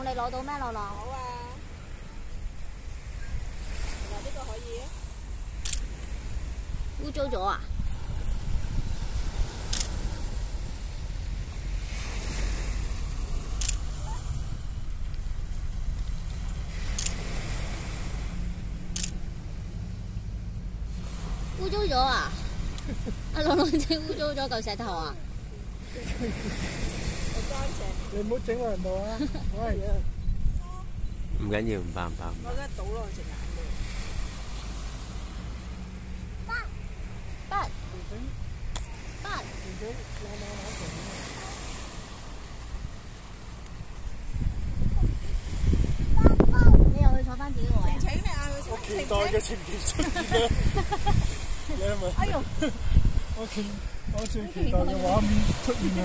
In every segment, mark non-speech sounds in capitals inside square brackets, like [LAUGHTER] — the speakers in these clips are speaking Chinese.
你攞到咩，罗罗？好啊，原来呢个可以污糟咗啊！污糟咗啊！阿罗罗，你污糟咗嚿石头啊！你唔好整爛到啊！喂，唔緊要，唔怕唔怕。我而家倒落去隻眼度。得得得，自己攞攞攞做。坐翻自己位啊！請你嗌佢我期待嘅情節出現啦！你係咪？哎呦！我期我最期待嘅畫面出現啦！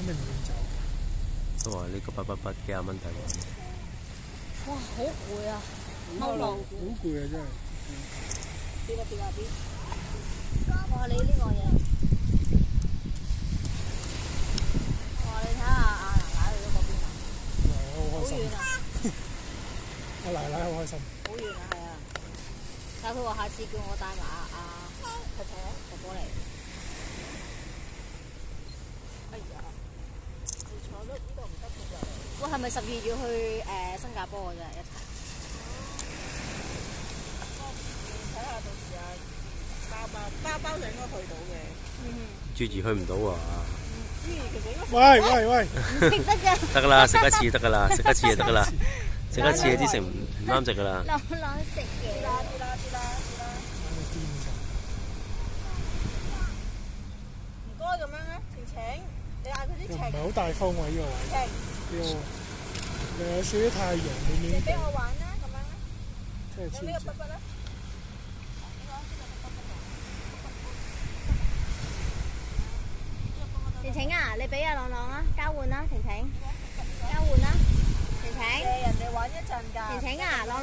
咁你唔會走？都話呢個八八八幾廿蚊睇喎。哇！好攰啊，踎路。好攰啊！真係。跌啊跌啊跌！哇！你呢個嘢。哇！你睇下阿奶奶去咗嗰邊啊。好開心。好遠啊！阿奶奶好開心。好遠啊，係啊！但係佢話下次叫我帶埋阿阿婆婆婆婆嚟。唔十二月去誒新加坡嘅啫，一睇睇下到時包包，包定都去到嘅。嗯，住住去唔到喎。喂喂喂！得嘅。得啦，食一次得噶啦，食一次就得噶啦，食一次啲 [LAUGHS] 食唔啱食噶啦。攬攬食嘢啦！啦唔該咁樣啊，晴晴，你嗌佢啲。唔係好大方喎，依個位。我买啲太阳啲呢啲。俾我玩啊，咁啊。你叫爸爸啦。晴晴啊，你俾阿朗朗啊，交换啦，晴晴，交换啦，晴晴。借人哋玩一阵噶。晴晴啊，朗。